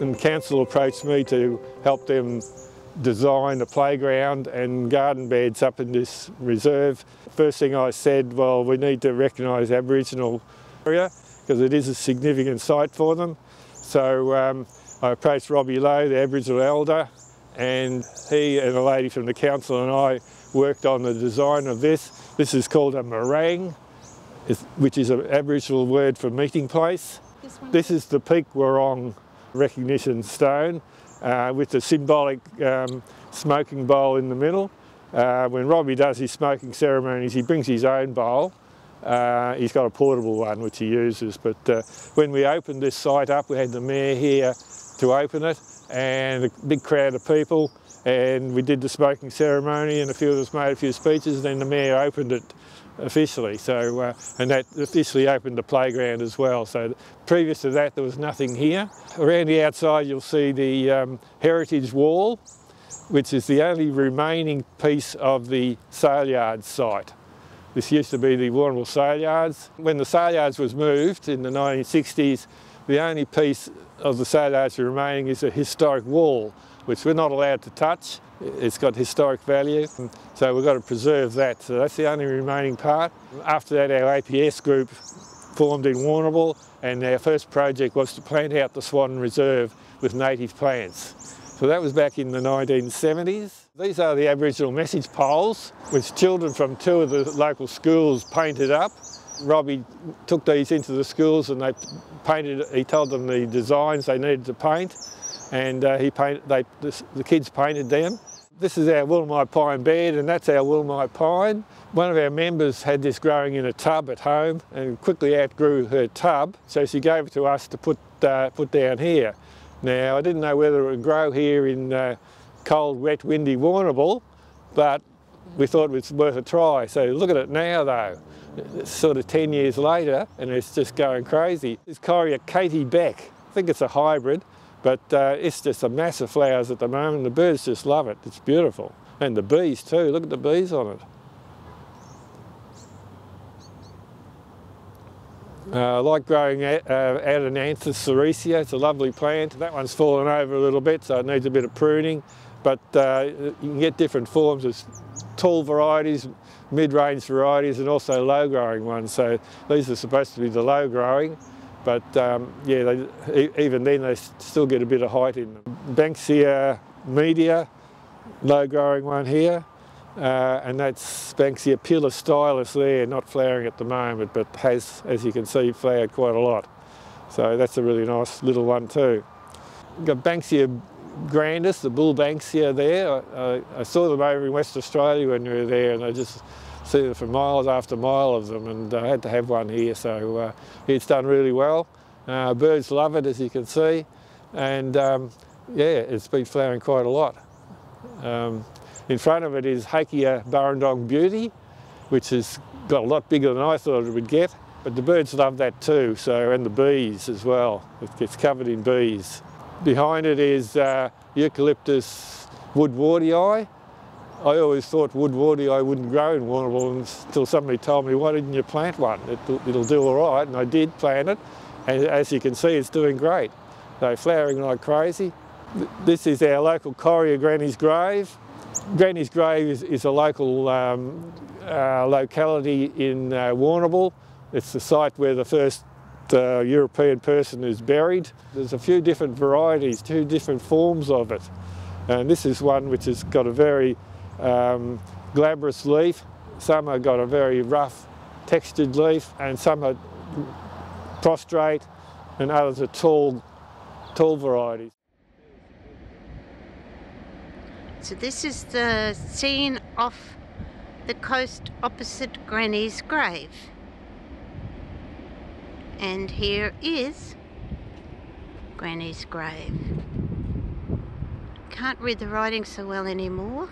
and council approached me to help them design a playground and garden beds up in this reserve. First thing I said, well, we need to recognise Aboriginal area because it is a significant site for them. So um, I approached Robbie Lowe, the Aboriginal elder, and he and a lady from the council and I worked on the design of this. This is called a meringue, which is an Aboriginal word for meeting place. This, this is the Peek Whurrong recognition stone uh, with the symbolic um, smoking bowl in the middle. Uh, when Robbie does his smoking ceremonies, he brings his own bowl. Uh, he's got a portable one which he uses, but uh, when we opened this site up, we had the mayor here to open it and a big crowd of people and we did the smoking ceremony and a few of us made a few speeches and then the mayor opened it officially. So uh, and that officially opened the playground as well. So previous to that there was nothing here. Around the outside you'll see the um, heritage wall which is the only remaining piece of the sale yards site. This used to be the Warrnambool sale yards. When the sale yards was moved in the 1960s the only piece of the yards remaining is a historic wall which we're not allowed to touch. It's got historic value, so we've got to preserve that. So that's the only remaining part. After that, our APS group formed in Warrnambool, and our first project was to plant out the Swan Reserve with native plants. So that was back in the 1970s. These are the Aboriginal message poles, which children from two of the local schools painted up. Robbie took these into the schools and they painted, he told them the designs they needed to paint and uh, he painted, they, the, kids painted them. This is our Wollemi pine bed and that's our Wollemi pine. One of our members had this growing in a tub at home and quickly outgrew her tub, so she gave it to us to put, uh, put down here. Now, I didn't know whether it would grow here in uh, cold, wet, windy Warrnambool, but we thought it was worth a try. So look at it now though. It's sort of 10 years later and it's just going crazy. This Correa Katie Bec, I think it's a hybrid. But uh, it's just a mass of flowers at the moment. The birds just love it. It's beautiful. And the bees too. Look at the bees on it. Uh, I like growing uh, Adenanthus. It's a lovely plant. That one's fallen over a little bit, so it needs a bit of pruning. But uh, you can get different forms. There's tall varieties, mid-range varieties, and also low-growing ones. So these are supposed to be the low-growing. But um, yeah, they, even then they still get a bit of height in them. Banksia media, low growing one here. Uh, and that's Banksia pilostylis there, not flowering at the moment, but has, as you can see, flowered quite a lot. So that's a really nice little one too. Got Banksia grandis, the bull Banksia there. I, I, saw them over in West Australia when we were there and I just see them for miles after mile of them and I had to have one here so uh, it's done really well. Uh, birds love it as you can see and um, yeah it's been flowering quite a lot. Um, in front of it is Hakea Burrendong Beauty which has got a lot bigger than I thought it would get but the birds love that too so and the bees as well. It gets covered in bees. Behind it is uh, Eucalyptus woodwardii I always thought woodwardii wouldn't grow in Warrnambool until somebody told me, why didn't you plant one? It'll, it'll, do all right, and I did plant it, and as you can see, it's doing great. They're flowering like crazy. This is our local Correa Granny's Grave. Granny's Grave is, is a local um, uh, locality in uh, Warrnambool. It's the site where the first uh, European person is buried. There's a few different varieties, two different forms of it. And this is one which has got a very um, glabrous leaf. Some have got a very rough textured leaf and some are prostrate and others are tall, tall varieties. So this is the scene off the coast opposite Granny's grave. And here is Granny's grave. Can't read the writing so well anymore.